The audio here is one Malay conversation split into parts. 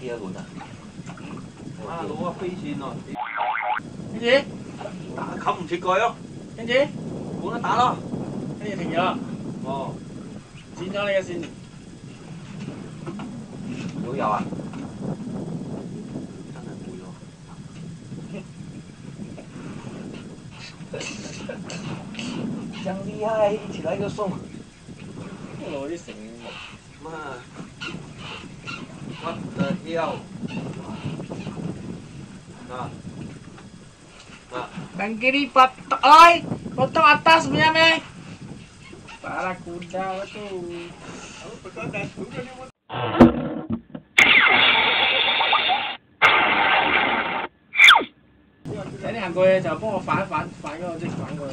第二轮了。啊，攞啊飛線喎，跟住打冚唔切蓋咯，跟住冇得打咯。跟住停咗，哦，剪咗你嘅線。有有啊，真係冇咗。这样厉害，一起来就送。攞啲繩。媽 con giờ chiều Bang kiri pat oi, potong atas punya me. Para kuda betul. Aku betul dan kuda ni. Cái này hàng quê chả bố phản phản phản rồi chứ phản rồi.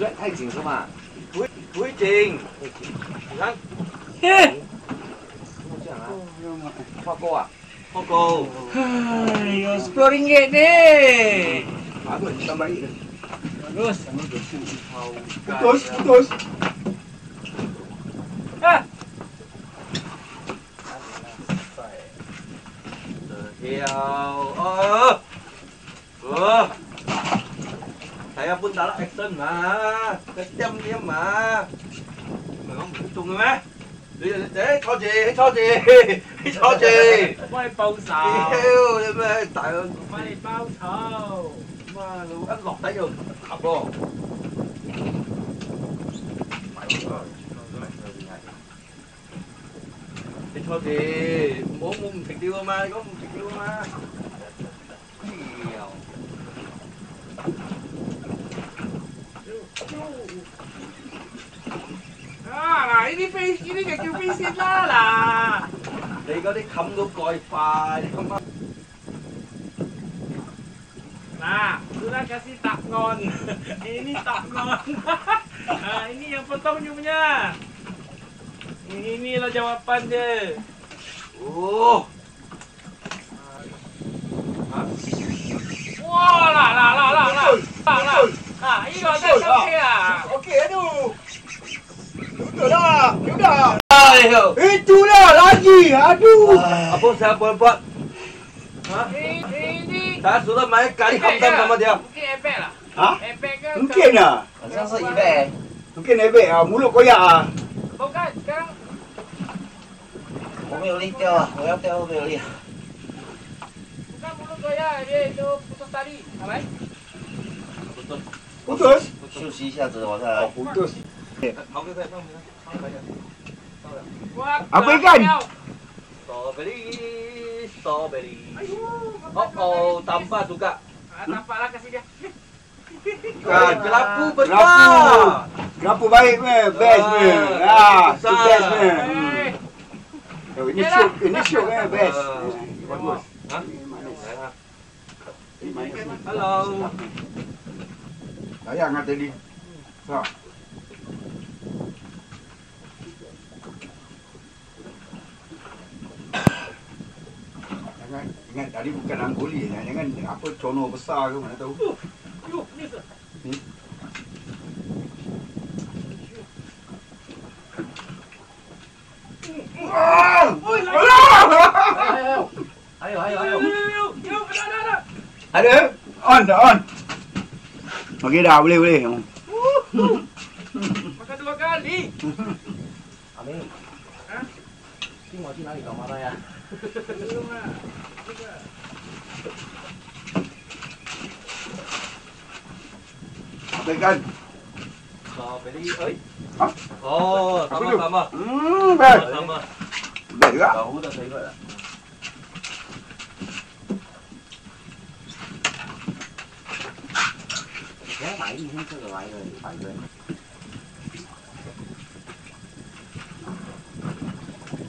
太太紧是吧？不不会紧，你看，嘿，这样啊，花哥啊，花哥，哎呦，sporting it 呢？哪个人他妈的？Terus, terus, terus. Ah. Hiểu ơi. là acting mà cái chăm điểm mà. Mày không biết chung mà đi để cho gì, cho gì, cho gì. mày bao sao yêu mày tại mày bao thầu mà lũ ăn lọt đấy rồi tập rồi thì thôi thì muốn muốn thịt tiêu mà có thịt tiêu mà 啲飛呢啲就叫飛線啦你嗰啲冚到蓋快，你今晚嗱。Nah, sudah kasih taknon. ini taknon. ah, ini yang potong you punya. Ini lo jawapan dia. 哦，Wah, lah lah lah lah lah. Lah lah. Ah, ini lo dah sampai lah. Okey, aduh. Betul Sudah. Itulah lagi. Aduh. Apa saya boleh buat? Ha? Ini. Saya sudah main kali kapten sama dia. Mungkin epek lah. Ha? Epek ke? Mungkin lah. Saya rasa epek. Mungkin epek lah. Mulut koyak ah. oh, kan? lah. Bukan. Sekarang. Kami boleh tiaw lah. Kami boleh tiaw. Bukan mulut koyak. Dia itu putus tali. Apa? Putus. Oh, putus? Eh, 休息一下子，我再来。好，不客气，不客气。Apa ikan? Strawberry, strawberry. Ayuh, Oh oh, tambah juga. Ah, tampaklah kasih dia. Ah, kelapu Kelapu. besar. Kenapa baik me? Best me. Ah, Ah, tu besar. best me. Eh. Oh, ini syuk, ini syuk eh best. Ah. Bagus. Manis. Dạ. Hello. Sayang ah tadi. Tak. jangan ingat tadi bukan langgoli jangan jangan apa cono besar ke mana tahu. Oh, yuk, ni sir. Ah! Ada? On dah on. Okey dah boleh boleh. Makan dua kali. Amin. Ha? Tinggal di mana kau marah ya? Bacon. Kau beli, oi. Ha? Oh, sama sama. Hmm, baik. Sama. Baik juga. Tahu dah saya juga. Cái bảy gì hết cái loại rồi, bảy rồi.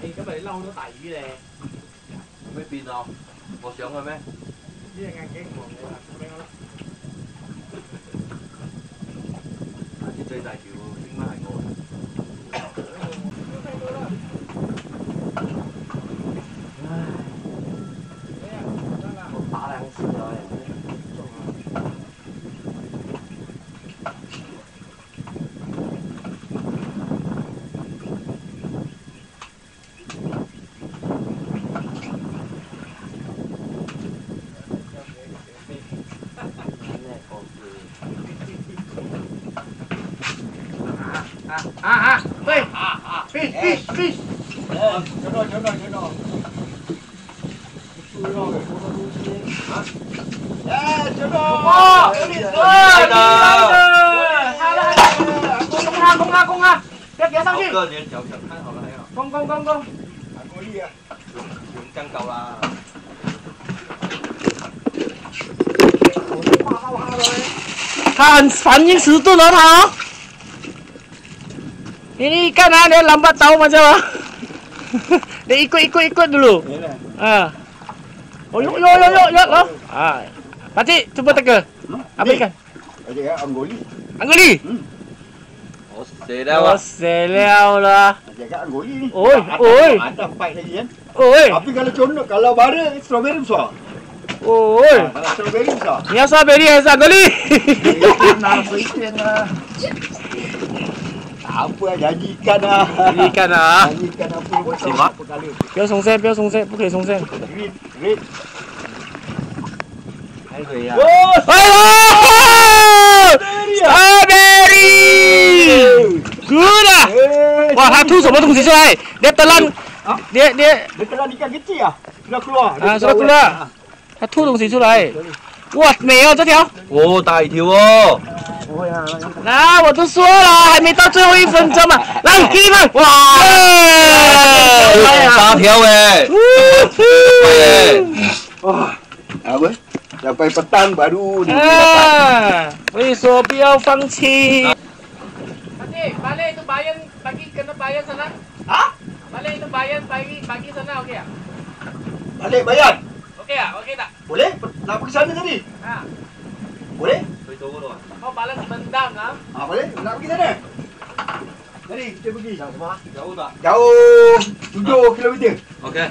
Thì cái bảy lâu nó tẩy nè. 邊啊？我上去咩？呢隻眼鏡望你啦，俾我啦。啲最大條應該係我。哎，哎，哎，停着，停着，停着。需要给活动中心啊。哎，停着！哇，李子，李子，来了，来了，来了！攻他，攻他，攻他！别别上去！个连脚脚看好了没有？攻攻攻攻！还可以啊，用用枪搞啦。他很反应迟钝了，他。Ini ikan ah, dia lambat tahu macam ah. dia ikut-ikut ikut dulu. Yalah. Ha. Oh, yo yo yo yo. Ha. Ah. Pakcik, cuba teka. Ah, hmm? Ambil ikan. Pakcik, ya, Angoli. Angoli? Hmm. Oh, sedap. Oh, sedap lah. Jaga Angoli ni. Oi, oi. Ada pipe lagi kan? Oi. Tapi kalau condok, kalau bara, strawberry besar. Oi. Kalau strawberry besar. Ni asal beri, asal Angoli. Ya, eh, nak apa ikan. Lah. 不要松懈不要松懈不可以松懈还可以啊！哇他吐什么东西出来？他吐东西出来。哇美啊这条。好大一条哦。那我都说了，还没到最后一分钟嘛。来，给你们。哇！三条诶 Wah. Apa? Sampai petang baru dia boleh dapat. 啊，所以说不要放弃。Nanti balik itu bayan bagi kena bayan sana. Ha? Balik itu bayan bagi bagi sana okey tak? Balik bayan. Okey tak? Okey tak? Boleh? Nak pergi sana tadi? Ha. Boleh? kau balas bendang ah. Ah boleh? Nak pergi sana? Jadi, kita pergi sama. Jauh tak? Jauh. 7 kilometer. Okey.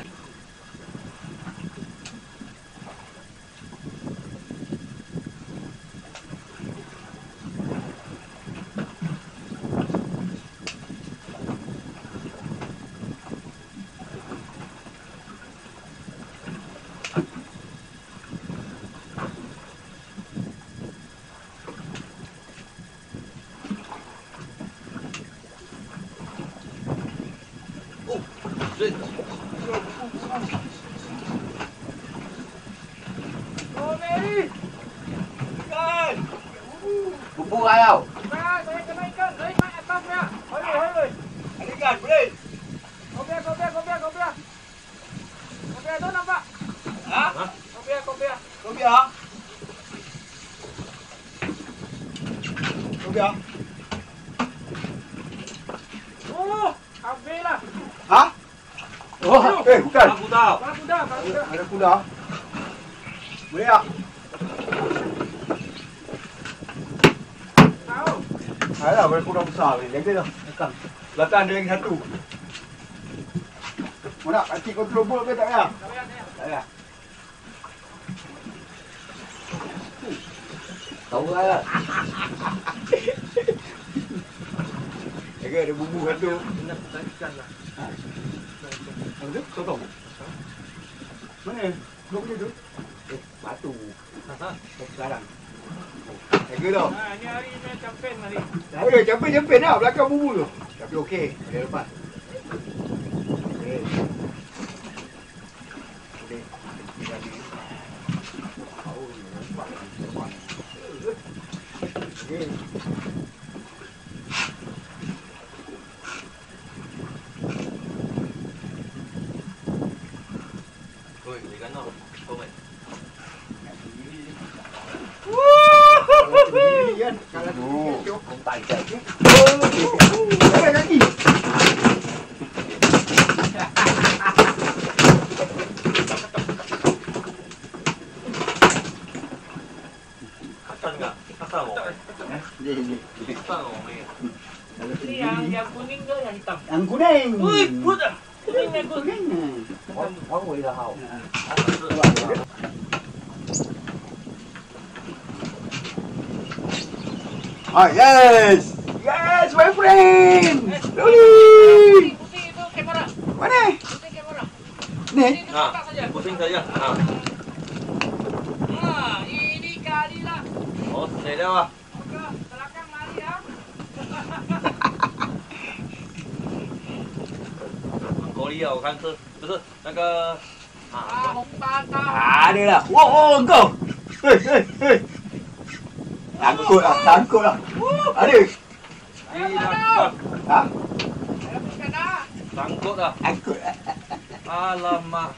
Boleh tak? Alah, boleh kuda besar ni. Jaga dah. Belakang. Belakang ada lagi satu. Mau nak pakcik control boat ke tak payah? Tak payah, tak payah. Tahu ai Jaga ada bumbu satu. Tak ikan lah. Mana tu? Mana? Kau punya tu? Eh, batu. Sekarang. Jaga tau. Ha, ni hari ni campen hari. Eh, campur-campur lah belakang bumbu tu. Tapi okey, boleh lepas. Okey. Boleh. Terbang. Okey. ôi ikan đâu không mày Kalau sendiri kan, kalau 大隻。Jangan lagi. Kacang nggak? Kacang mau. Ni ni. Kacang mau ni. Ini yang yang kuning Ang kuning! Uy! Puta! Kuning na kuning! Huwag mo ilahaw. Ah, yes! Yes, my friend! Luli! Mana? Ni? Ha, pusing saja. Ha. Ha, ini kali lah. Oh, saya dah. Lah. 力啊，我看是不是那个 Ah, 啊？ hong bata. Ada lah. Wow, oh, engkau. Hei, hei, hei. Takut lah, takut lah. Ada. Ayo, Tidak, Bang. Ha? Ayo, bukan dah. sangkut ah. Takut. Alamak.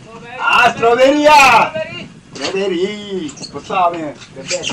Strawberry. Ah, strawberry ah. Strawberry. Strawberry. Besar punya. The best.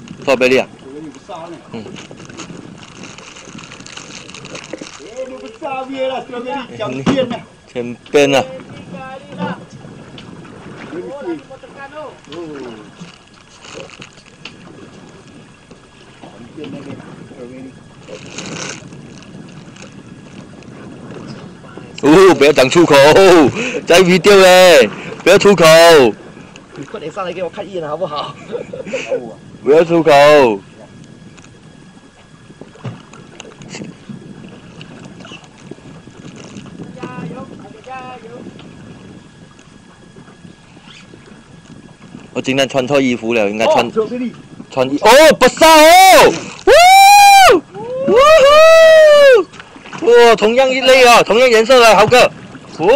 跑不掉。嗯。嗯。哎，你？啊！哦，不要挡出口，再被丢嘞！不要出口。你快点上来给我看一眼好不好？不要出口。加油，加油。我今天穿错衣服了，应该穿、Oh. 穿衣。哦，不少哦，哇，同样一类啊，同样颜色的，豪哥，哇，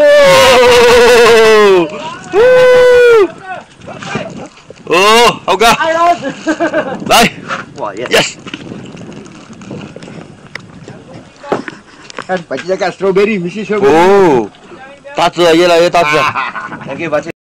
呜，哦，豪哥，来哇耶！ ，yes， Kan pakcik cakap strawberry mesti strawberry. 哦，大只了，越来越大只了。 Thank you pakcik.